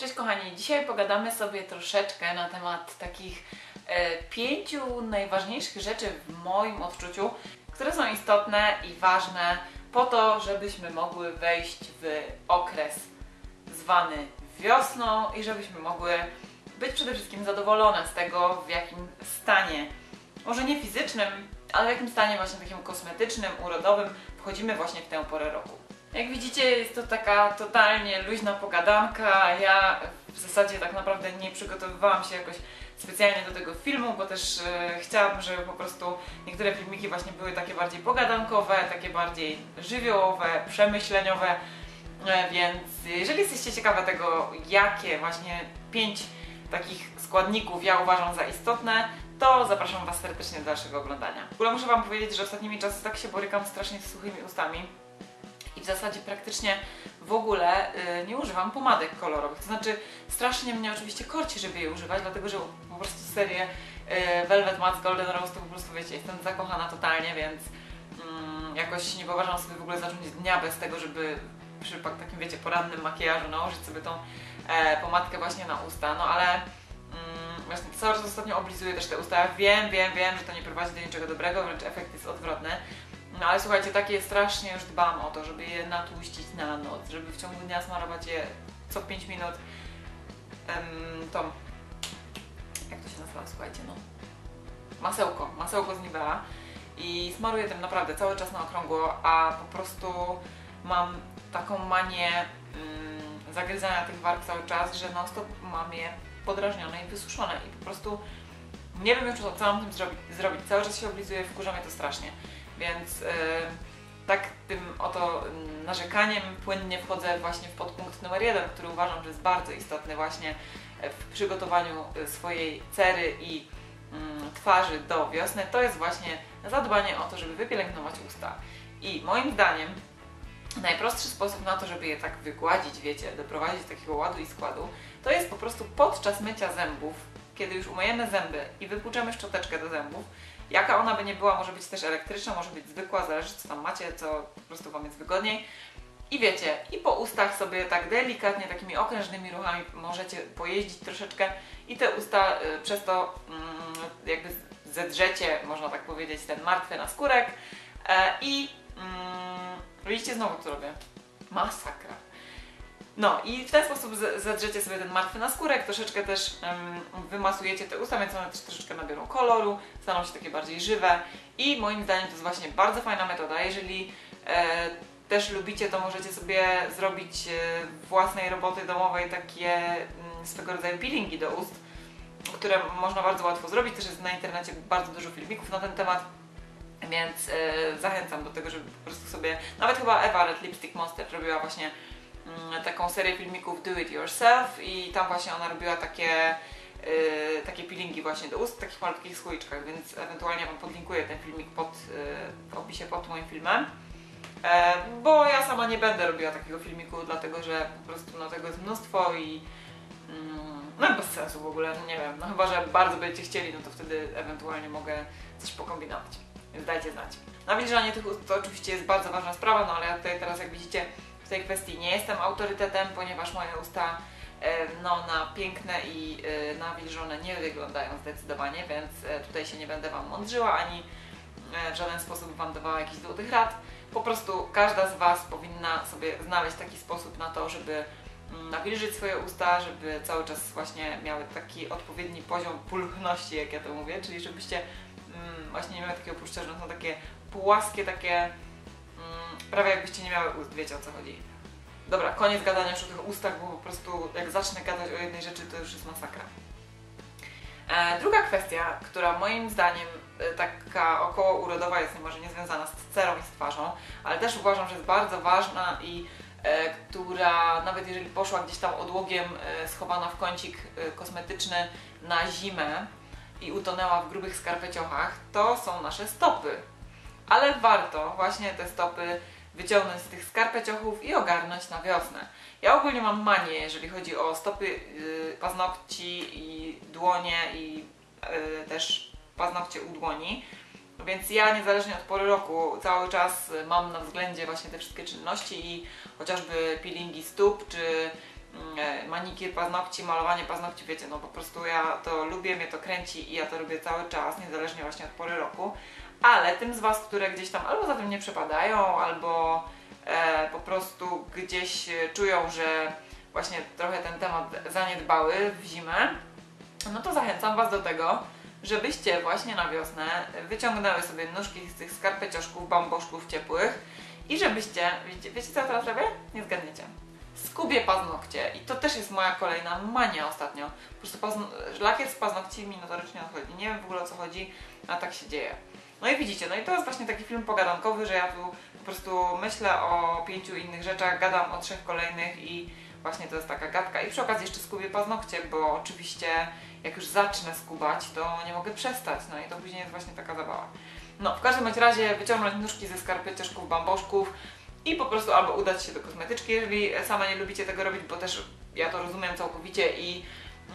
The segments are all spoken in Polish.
Cześć kochani, dzisiaj pogadamy sobie troszeczkę na temat takich e, pięciu najważniejszych rzeczy w moim odczuciu, które są istotne i ważne po to, żebyśmy mogły wejść w okres zwany wiosną i żebyśmy mogły być przede wszystkim zadowolone z tego, w jakim stanie, może nie fizycznym, ale w jakim stanie właśnie takim kosmetycznym, urodowym wchodzimy właśnie w tę porę roku. Jak widzicie, jest to taka totalnie luźna pogadanka. Ja w zasadzie tak naprawdę nie przygotowywałam się jakoś specjalnie do tego filmu, bo też e, chciałabym, żeby po prostu niektóre filmiki właśnie były takie bardziej pogadankowe, takie bardziej żywiołowe, przemyśleniowe. E, więc jeżeli jesteście ciekawe tego, jakie właśnie pięć takich składników ja uważam za istotne, to zapraszam Was serdecznie do dalszego oglądania. W ogóle muszę Wam powiedzieć, że ostatnimi czasy tak się borykam strasznie z suchymi ustami i w zasadzie praktycznie w ogóle y, nie używam pomadek kolorowych. To znaczy strasznie mnie oczywiście korci, żeby je używać, dlatego że po prostu serię y, Velvet Matte Golden Rose to po prostu wiecie, jestem zakochana totalnie, więc mm, jakoś nie wyobrażam sobie w ogóle zacząć dnia bez tego, żeby przy takim wiecie porannym makijażu nałożyć sobie tą e, pomadkę właśnie na usta, no ale mm, właśnie cały czas ostatnio oblizuję też te usta. Wiem, wiem, wiem, że to nie prowadzi do niczego dobrego, wręcz efekt jest odwrotny. No ale słuchajcie, takie strasznie już dbam o to, żeby je natłuścić na noc, żeby w ciągu dnia smarować je co 5 minut em, tą, jak to się nazywa, słuchajcie, no, masełko, masełko z Nivea i smaruję tym naprawdę cały czas na okrągło, a po prostu mam taką manię mm, zagryzania tych warg cały czas, że non stop mam je podrażnione i wysuszone i po prostu nie wiem już co mam tym zrobić, zrobić. cały czas się oblizuję, wkurza mnie to strasznie. Więc yy, tak tym oto narzekaniem płynnie wchodzę właśnie w podpunkt numer jeden, który uważam, że jest bardzo istotny właśnie w przygotowaniu swojej cery i yy, twarzy do wiosny. To jest właśnie zadbanie o to, żeby wypielęgnować usta. I moim zdaniem najprostszy sposób na to, żeby je tak wygładzić, wiecie, doprowadzić do takiego ładu i składu, to jest po prostu podczas mycia zębów, kiedy już umyjemy zęby i wypłuczemy szczoteczkę do zębów, Jaka ona by nie była, może być też elektryczna, może być zwykła, zależy co tam macie, co po prostu Wam jest wygodniej. I wiecie, i po ustach sobie tak delikatnie, takimi okrężnymi ruchami możecie pojeździć troszeczkę i te usta y, przez to y, jakby zedrzecie, można tak powiedzieć, ten martwy naskórek y, i y, widzicie znowu co robię? Masakra. No i w ten sposób zadrzecie sobie ten martwy naskórek, troszeczkę też um, wymasujecie te usta, więc one też troszeczkę nabiorą koloru, staną się takie bardziej żywe i moim zdaniem to jest właśnie bardzo fajna metoda. Jeżeli e, też lubicie, to możecie sobie zrobić e, własnej roboty domowej takie m, mm, swego rodzaju peelingi do ust, które można bardzo łatwo zrobić. Też jest na internecie bardzo dużo filmików na ten temat. Więc e, zachęcam do tego, żeby po prostu sobie, nawet chyba Eva Red Lipstick Monster robiła właśnie taką serię filmików Do It Yourself i tam właśnie ona robiła takie Yy, takie peelingi właśnie do ust takich malutkich słoiczkach, więc ewentualnie Wam podlinkuję ten filmik pod, yy, w opisie pod moim filmem. Yy, bo ja sama nie będę robiła takiego filmiku, dlatego że po prostu no, tego jest mnóstwo i mm, no bez sensu w ogóle, no nie wiem, no chyba, że bardzo będziecie chcieli, no to wtedy ewentualnie mogę coś pokombinować, więc dajcie znać. Nawilżanie tych ust to oczywiście jest bardzo ważna sprawa, no ale ja tutaj teraz jak widzicie tej kwestii nie jestem autorytetem, ponieważ moje usta e, no, na piękne i e, nawilżone nie wyglądają zdecydowanie, więc e, tutaj się nie będę Wam mądrzyła, ani w żaden sposób Wam dawała jakichś złotych rad. Po prostu każda z Was powinna sobie znaleźć taki sposób na to, żeby mm, nawilżyć swoje usta, żeby cały czas właśnie miały taki odpowiedni poziom pulchności, jak ja to mówię, czyli żebyście mm, właśnie nie miały takiego puszczarza, są takie płaskie, takie prawie jakbyście nie miały ust, wiecie o co chodzi. Dobra, koniec gadania już o tych ustach, bo po prostu jak zacznę gadać o jednej rzeczy, to już jest masakra. E, druga kwestia, która moim zdaniem e, taka około urodowa jest może nie związana z cerą i z twarzą, ale też uważam, że jest bardzo ważna i e, która nawet jeżeli poszła gdzieś tam odłogiem e, schowana w kącik e, kosmetyczny na zimę i utonęła w grubych skarpeciochach, to są nasze stopy. Ale warto właśnie te stopy wyciągnąć z tych skarpeciochów i ogarnąć na wiosnę. Ja ogólnie mam manię, jeżeli chodzi o stopy, yy, paznokci i dłonie i yy, też paznokcie u dłoni. Więc ja niezależnie od pory roku cały czas mam na względzie właśnie te wszystkie czynności i chociażby peelingi stóp czy e, manikir paznokci, malowanie paznokci, wiecie, no po prostu ja to lubię, mnie to kręci i ja to robię cały czas, niezależnie właśnie od pory roku. Ale tym z Was, które gdzieś tam albo za tym nie przepadają, albo e, po prostu gdzieś e, czują, że właśnie trochę ten temat zaniedbały w zimę, no to zachęcam Was do tego, żebyście właśnie na wiosnę wyciągnęły sobie nóżki z tych skarpecioszków, bamboszków ciepłych i żebyście, wiecie, wiecie co ja teraz robię? Nie zgadniecie. Skubię paznokcie i to też jest moja kolejna mania ostatnio. Po prostu pazno lakier z paznokci mi notorycznie odchodzi. Nie wiem w ogóle o co chodzi, a tak się dzieje. No i widzicie, no i to jest właśnie taki film pogadankowy, że ja tu po prostu myślę o pięciu innych rzeczach, gadam o trzech kolejnych i właśnie to jest taka gadka. I przy okazji jeszcze skubię paznokcie, bo oczywiście jak już zacznę skubać, to nie mogę przestać, no i to później jest właśnie taka zabawa. No, w każdym razie wyciągnąć nóżki ze skarpecieszków, bamboszków i po prostu albo udać się do kosmetyczki, jeżeli sama nie lubicie tego robić, bo też ja to rozumiem całkowicie i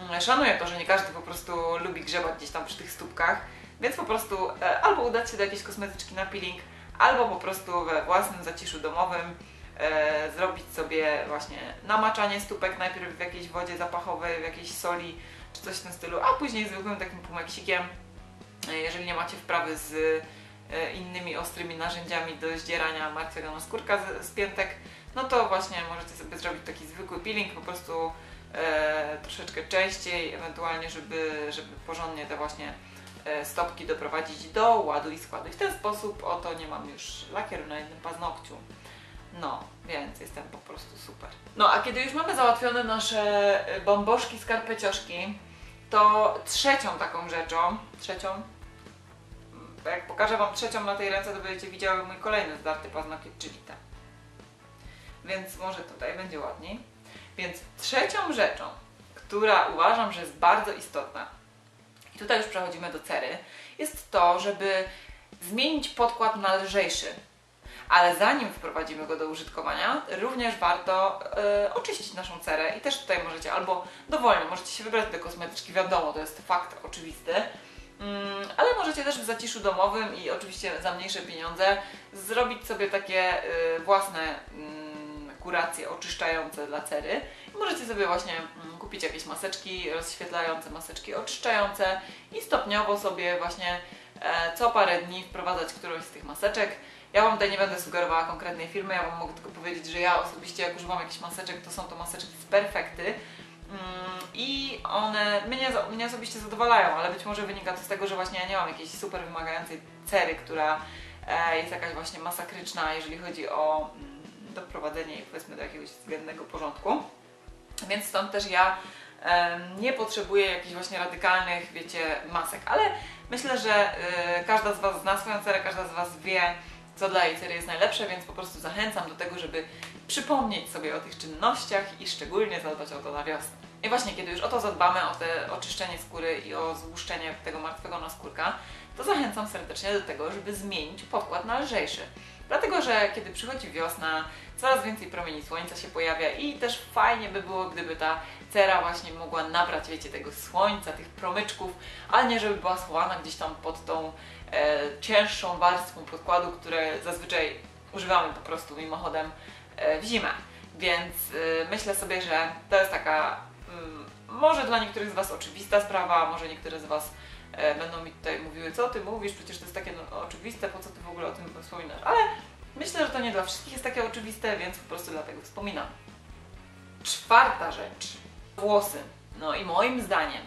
mm, szanuję to, że nie każdy po prostu lubi grzebać gdzieś tam przy tych stópkach, więc po prostu e, albo udać się do jakiejś kosmetyczki na peeling, albo po prostu we własnym zaciszu domowym e, zrobić sobie właśnie namaczanie stópek najpierw w jakiejś wodzie zapachowej, w jakiejś soli czy coś w tym stylu, a później zwykłym takim pumeksikiem, e, jeżeli nie macie wprawy z e, innymi ostrymi narzędziami do zdzierania martwego skórka z, z piętek, no to właśnie możecie sobie zrobić taki zwykły peeling, po prostu e, troszeczkę częściej, ewentualnie żeby, żeby porządnie te właśnie stopki doprowadzić do ładu i składu. I w ten sposób oto nie mam już lakieru na jednym paznokciu. No, więc jestem po prostu super. No, a kiedy już mamy załatwione nasze bamboszki, skarpecioszki, to trzecią taką rzeczą, trzecią, mm, jak pokażę Wam trzecią na tej ręce, to będziecie widziały mój kolejny zdarty paznokieć, czyli ten. Więc może tutaj będzie ładniej. Więc trzecią rzeczą, która uważam, że jest bardzo istotna, i tutaj już przechodzimy do cery, jest to, żeby zmienić podkład na lżejszy ale zanim wprowadzimy go do użytkowania, również warto y, oczyścić naszą cerę. I też tutaj możecie albo dowolnie, możecie się wybrać do kosmetyczki, wiadomo, to jest fakt oczywisty, mm, ale możecie też w zaciszu domowym i oczywiście za mniejsze pieniądze zrobić sobie takie y, własne y, kuracje oczyszczające dla cery. Możecie sobie właśnie mm, kupić jakieś maseczki rozświetlające, maseczki oczyszczające i stopniowo sobie właśnie e, co parę dni wprowadzać którąś z tych maseczek. Ja Wam tutaj nie będę sugerowała konkretnej firmy, ja Wam mogę tylko powiedzieć, że ja osobiście jak używam jakichś maseczek, to są to maseczki z Perfekty mm, i one mnie, mnie osobiście zadowalają, ale być może wynika to z tego, że właśnie ja nie mam jakiejś super wymagającej cery, która e, jest jakaś właśnie masakryczna, jeżeli chodzi o doprowadzenie powiedzmy do jakiegoś względnego porządku. Więc stąd też ja nie potrzebuję jakichś właśnie radykalnych, wiecie, masek, ale myślę, że y, każda z Was zna swoją cerę, każda z Was wie, co dla jej cery jest najlepsze, więc po prostu zachęcam do tego, żeby przypomnieć sobie o tych czynnościach i szczególnie zadbać o to na wiosnę. I właśnie kiedy już o to zadbamy, o te oczyszczenie skóry i o złuszczenie tego martwego naskórka, to zachęcam serdecznie do tego, żeby zmienić podkład na lżejszy. Dlatego, że kiedy przychodzi wiosna, coraz więcej promieni słońca się pojawia i też fajnie by było, gdyby ta cera właśnie mogła nabrać, wiecie, tego słońca, tych promyczków, ale nie żeby była schowana gdzieś tam pod tą e, cięższą warstwą podkładu, które zazwyczaj używamy po prostu mimochodem e, w zimę. Więc e, myślę sobie, że to jest taka mm, może dla niektórych z Was oczywista sprawa, może niektóre z Was będą mi tutaj mówiły, co Ty mówisz, przecież to jest takie no, oczywiste, po co Ty w ogóle o tym wspominasz, ale myślę, że to nie dla wszystkich jest takie oczywiste, więc po prostu dlatego wspominam. Czwarta rzecz. Włosy. No i moim zdaniem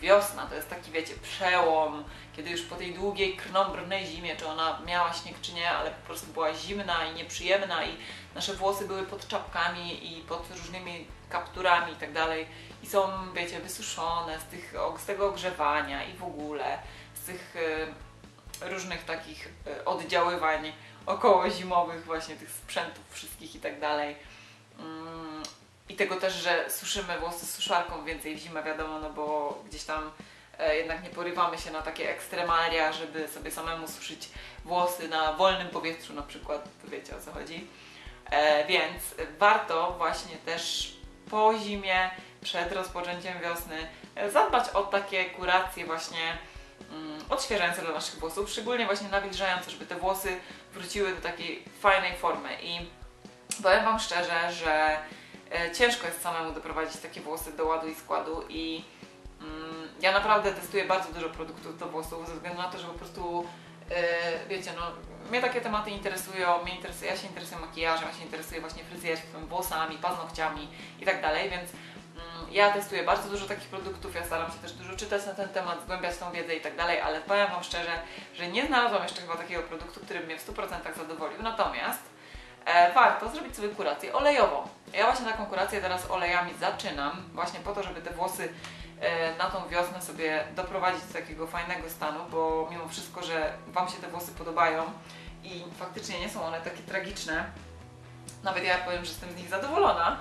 wiosna to jest taki, wiecie, przełom, kiedy już po tej długiej, krnąbrnej zimie, czy ona miała śnieg, czy nie, ale po prostu była zimna i nieprzyjemna i nasze włosy były pod czapkami i pod różnymi kapturami i tak dalej i są, wiecie, wysuszone z, tych, z tego ogrzewania i w ogóle z tych y, różnych takich y, oddziaływań około zimowych właśnie tych sprzętów wszystkich i tak dalej. Mm, I tego też, że suszymy włosy suszarką więcej w zimę, wiadomo, no bo gdzieś tam E, jednak nie porywamy się na takie ekstremalia, żeby sobie samemu suszyć włosy na wolnym powietrzu na przykład, to wiecie o co chodzi. E, więc warto właśnie też po zimie, przed rozpoczęciem wiosny e, zadbać o takie kuracje właśnie mm, odświeżające dla naszych włosów, szczególnie właśnie nawilżające, żeby te włosy wróciły do takiej fajnej formy. I powiem Wam szczerze, że e, ciężko jest samemu doprowadzić takie włosy do ładu i składu i mm, ja naprawdę testuję bardzo dużo produktów do włosów ze względu na to, że po prostu e, wiecie, no mnie takie tematy interesują, mnie interesuje, ja się interesuję makijażem, ja się interesuję właśnie fryzjerstwem, włosami, paznokciami i tak dalej, więc ja testuję bardzo dużo takich produktów, ja staram się też dużo czytać na ten temat, zgłębiać tą wiedzę i tak dalej, ale powiem Wam szczerze, że nie znalazłam jeszcze chyba takiego produktu, który mnie w 100% zadowolił. Natomiast e, warto zrobić sobie kurację olejową. Ja właśnie taką kurację teraz olejami zaczynam, właśnie po to, żeby te włosy e, na tą wiosnę sobie doprowadzić do takiego fajnego stanu, bo mimo wszystko, że Wam się te włosy podobają i faktycznie nie są one takie tragiczne, nawet ja powiem, że jestem z nich zadowolona,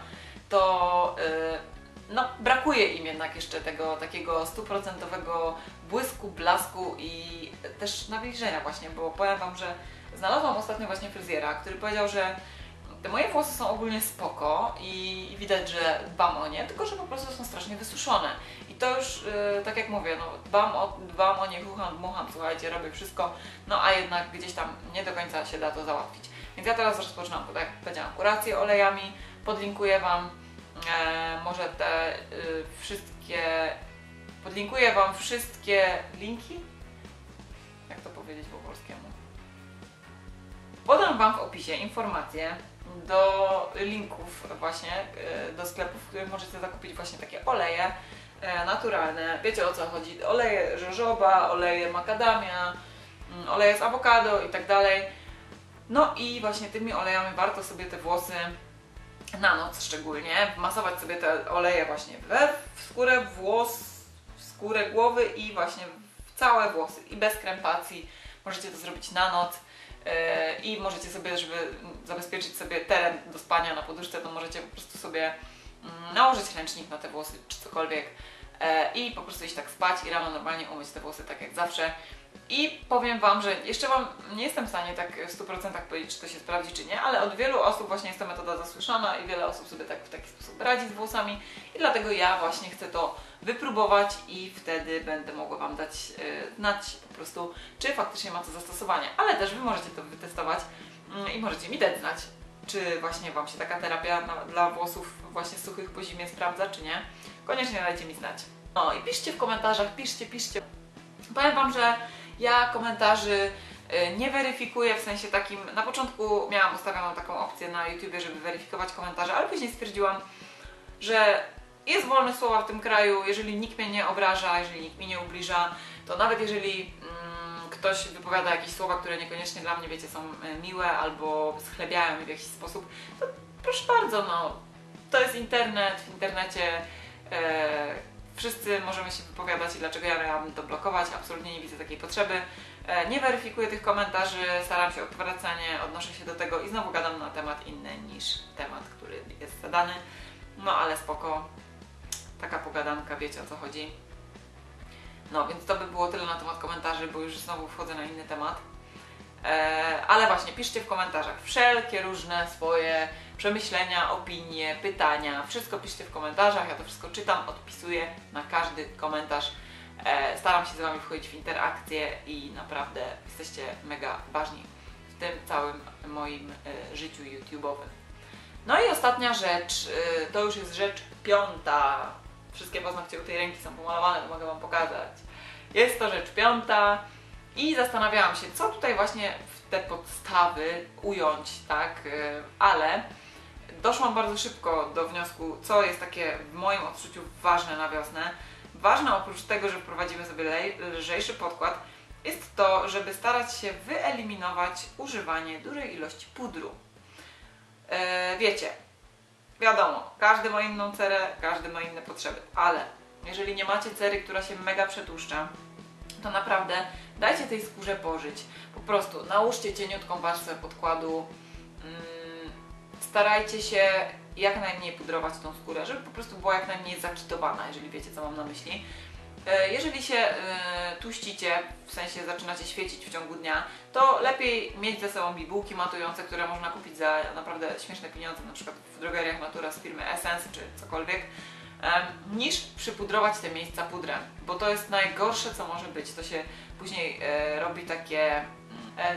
to e, no, brakuje im jednak jeszcze tego takiego stuprocentowego błysku, blasku i też nawilżenia właśnie, bo powiem Wam, że znalazłam ostatnio właśnie fryzjera, który powiedział, że te moje włosy są ogólnie spoko i widać, że dbam o nie, tylko że po prostu są strasznie wysuszone. I to już, yy, tak jak mówię, no, dbam, o, dbam o nie, chucham, dmucham, słuchajcie, robię wszystko, no a jednak gdzieś tam nie do końca się da to załatwić. Więc ja teraz rozpoczynam, tak jak powiedziałam, kurację olejami, podlinkuję Wam może te y, wszystkie, podlinkuję Wam wszystkie linki, jak to powiedzieć po polskiemu. Podam Wam w opisie informacje do linków właśnie, y, do sklepów, w których możecie zakupić właśnie takie oleje e, naturalne. Wiecie o co chodzi? Oleje żożoba, oleje makadamia, mm, oleje z awokado i tak dalej. No i właśnie tymi olejami warto sobie te włosy na noc szczególnie, masować sobie te oleje właśnie we w skórę włos, w skórę głowy i właśnie w całe włosy i bez krępacji. Możecie to zrobić na noc yy, i możecie sobie, żeby zabezpieczyć sobie teren do spania na poduszce, to możecie po prostu sobie yy, nałożyć ręcznik na te włosy czy cokolwiek yy, i po prostu iść tak spać i rano normalnie umyć te włosy tak jak zawsze. I powiem Wam, że jeszcze Wam nie jestem w stanie tak w 100% powiedzieć, czy to się sprawdzi, czy nie, ale od wielu osób właśnie jest ta metoda zasłyszana i wiele osób sobie tak w taki sposób radzi z włosami i dlatego ja właśnie chcę to wypróbować i wtedy będę mogła Wam dać yy, znać po prostu, czy faktycznie ma to zastosowanie. Ale też Wy możecie to wytestować yy, i możecie mi dać znać, czy właśnie Wam się taka terapia na, dla włosów właśnie suchych po zimie sprawdza, czy nie. Koniecznie dajcie mi znać. No i piszcie w komentarzach, piszcie, piszcie. Powiem Wam, że ja komentarzy y, nie weryfikuję, w sensie takim, na początku miałam ustawioną taką opcję na YouTubie, żeby weryfikować komentarze, ale później stwierdziłam, że jest wolne słowa w tym kraju, jeżeli nikt mnie nie obraża, jeżeli nikt mi nie ubliża, to nawet jeżeli mm, ktoś wypowiada jakieś słowa, które niekoniecznie dla mnie, wiecie, są y, miłe albo schlebiają mnie w jakiś sposób, to proszę bardzo, no, to jest internet, w internecie e, wszyscy możemy się wypowiadać i dlaczego ja miałabym to blokować, absolutnie nie widzę takiej potrzeby. E, nie weryfikuję tych komentarzy, staram się odwracanie, odnoszę się do tego i znowu gadam na temat inny niż temat, który jest zadany. No ale spoko, taka pogadanka, wiecie o co chodzi. No więc to by było tyle na temat komentarzy, bo już znowu wchodzę na inny temat. E, ale właśnie, piszcie w komentarzach wszelkie różne swoje przemyślenia, opinie, pytania. Wszystko piszcie w komentarzach, ja to wszystko czytam, odpisuję na każdy komentarz. E, staram się z Wami wchodzić w interakcję i naprawdę jesteście mega ważni w tym całym moim e, życiu YouTube'owym. No i ostatnia rzecz, to już jest rzecz piąta. Wszystkie paznokcie u tej ręki są pomalowane, to mogę Wam pokazać. Jest to rzecz piąta. I zastanawiałam się, co tutaj właśnie w te podstawy ująć, tak, ale doszłam bardzo szybko do wniosku, co jest takie w moim odczuciu ważne na wiosnę. Ważne oprócz tego, że wprowadzimy sobie lżejszy podkład, jest to, żeby starać się wyeliminować używanie dużej ilości pudru. E, wiecie, wiadomo, każdy ma inną cerę, każdy ma inne potrzeby, ale jeżeli nie macie cery, która się mega przetłuszcza, to naprawdę dajcie tej skórze pożyć. Po prostu nałóżcie cieniutką warstwę podkładu, mm, starajcie się jak najmniej pudrować tą skórę, żeby po prostu była jak najmniej zakitowana, jeżeli wiecie co mam na myśli. E, jeżeli się y, tuścicie, w sensie zaczynacie świecić w ciągu dnia, to lepiej mieć ze sobą bibułki matujące, które można kupić za naprawdę śmieszne pieniądze, na przykład w drogeriach Natura z firmy Essence czy cokolwiek niż przypudrować te miejsca pudrem, bo to jest najgorsze, co może być. To się później e, robi takie e,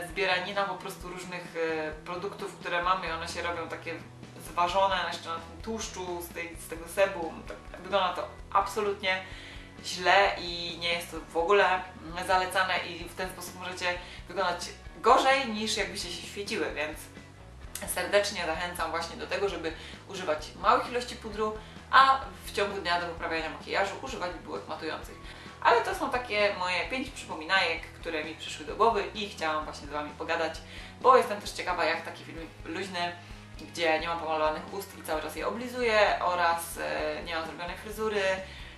zbieranina po prostu różnych e, produktów, które mamy one się robią takie zważone, jeszcze na tym tłuszczu z, tej, z tego sebum. Tak, wygląda to absolutnie źle i nie jest to w ogóle zalecane i w ten sposób możecie wyglądać gorzej niż jakbyście się świeciły, więc serdecznie zachęcam właśnie do tego, żeby używać małych ilości pudru, a w ciągu dnia do poprawiania makijażu używać bułek matujących. Ale to są takie moje pięć przypominajek, które mi przyszły do głowy i chciałam właśnie z Wami pogadać, bo jestem też ciekawa, jak taki film luźny, gdzie nie mam pomalowanych ust i cały czas je oblizuję oraz e, nie mam zrobionej fryzury,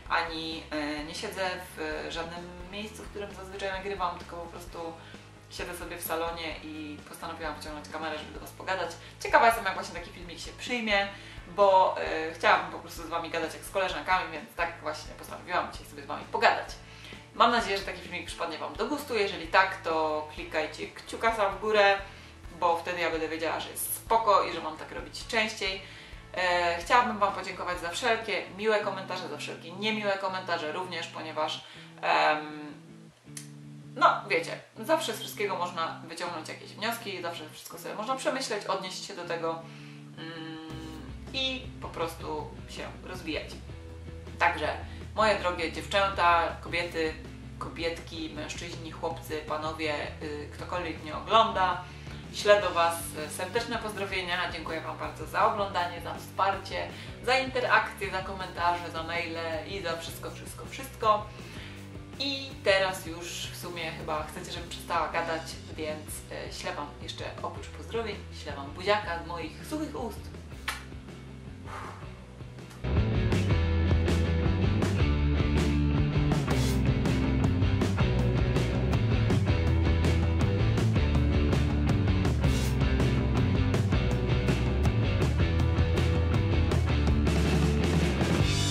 ani e, nie siedzę w żadnym miejscu, w którym zazwyczaj nagrywam, tylko po prostu siedzę sobie w salonie i postanowiłam wciągnąć kamerę, żeby do Was pogadać. Ciekawa jestem, jak właśnie taki filmik się przyjmie, bo e, chciałabym po prostu z Wami gadać jak z koleżankami, więc tak właśnie postanowiłam dzisiaj sobie z Wami pogadać. Mam nadzieję, że taki filmik przypadnie Wam do gustu. Jeżeli tak, to klikajcie kciuka w górę, bo wtedy ja będę wiedziała, że jest spoko i że mam tak robić częściej. E, chciałabym Wam podziękować za wszelkie miłe komentarze, za wszelkie niemiłe komentarze również, ponieważ em, no wiecie, zawsze z wszystkiego można wyciągnąć jakieś wnioski, zawsze wszystko sobie można przemyśleć, odnieść się do tego mm, i po prostu się rozwijać. Także moje drogie dziewczęta, kobiety, kobietki, mężczyźni, chłopcy, panowie, y, ktokolwiek mnie ogląda, Ślę do Was serdeczne pozdrowienia. Dziękuję Wam bardzo za oglądanie, za wsparcie, za interakcje, za komentarze, za maile i za wszystko, wszystko, wszystko. I teraz już w sumie chyba chcecie, żebym przestała gadać, więc e, ślę Wam jeszcze oprócz pozdrowień, ślę Wam buziaka z moich suchych ust